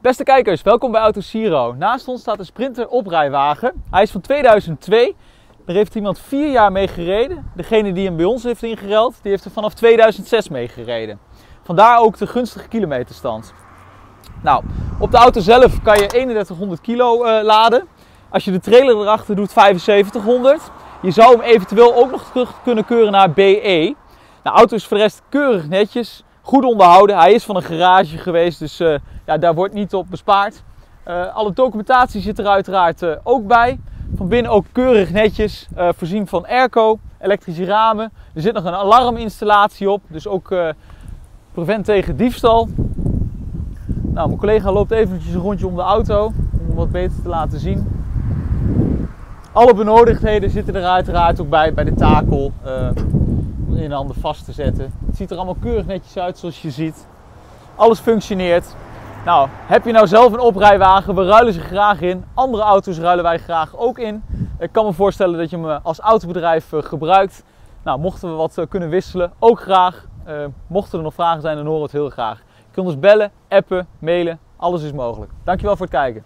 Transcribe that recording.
Beste kijkers, welkom bij Auto Siro. Naast ons staat een Sprinter oprijwagen. Hij is van 2002. Er heeft iemand vier jaar mee gereden. Degene die hem bij ons heeft ingereld, die heeft er vanaf 2006 mee gereden. Vandaar ook de gunstige kilometerstand. Nou, op de auto zelf kan je 3100 kilo uh, laden. Als je de trailer erachter doet, 7500. Je zou hem eventueel ook nog terug kunnen keuren naar BE. De auto is voor de rest keurig netjes, goed onderhouden. Hij is van een garage geweest, dus uh, ja, daar wordt niet op bespaard. Uh, alle documentatie zit er uiteraard uh, ook bij. Van binnen ook keurig netjes, voorzien van airco, elektrische ramen. Er zit nog een alarminstallatie op, dus ook prevent tegen diefstal. Nou, mijn collega loopt eventjes een rondje om de auto om hem wat beter te laten zien. Alle benodigdheden zitten er uiteraard ook bij, bij de takel in de handen vast te zetten. Het ziet er allemaal keurig netjes uit zoals je ziet. Alles functioneert. Nou, heb je nou zelf een oprijwagen? We ruilen ze graag in. Andere auto's ruilen wij graag ook in. Ik kan me voorstellen dat je me als autobedrijf eh, gebruikt. Nou, mochten we wat eh, kunnen wisselen, ook graag. Mochten er nog vragen zijn, dan horen we het heel graag. Je kunt ons bellen, appen, mailen. Alles is mogelijk. Dankjewel voor het kijken.